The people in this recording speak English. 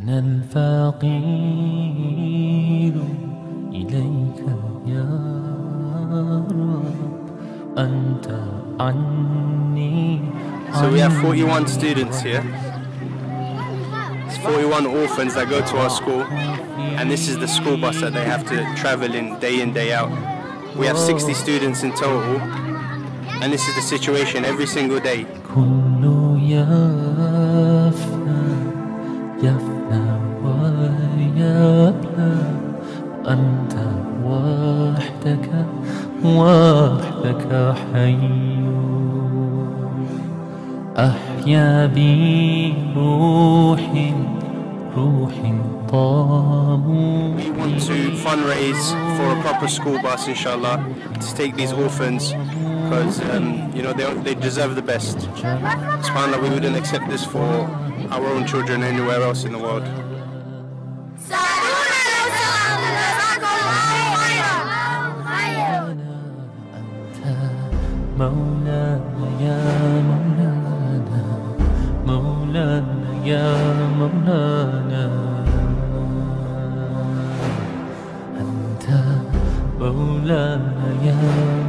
أنا الفقير إليك يا رب أنت عني So we have 41 students here. It's 41 orphans that go to our school, and this is the school bus that they have to travel in day in, day out. We have 60 students in total, and this is the situation every single day. كله يفنى يفنى ويبلى أنت وحدك وحدك حي أحيا بروح روح طاموح We want to fundraise for a proper school bus, inshallah, to take these orphans because um, you know they, they deserve the best. SubhanAllah, we wouldn't accept this for our own children anywhere else in the world. ساعدونا لو